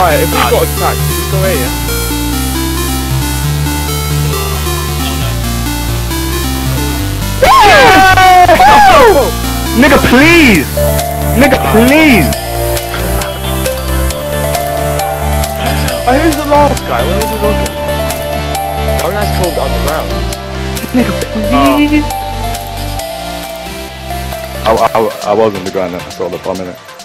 Alright, if we got attacked, just go here. yeah? Nigga, please! Nigga, please! Oh, who's the last guy? Where was he looking? Oh, that's called underground. Nigga, please! Oh. I, I, I was on the ground I saw the bomb in it.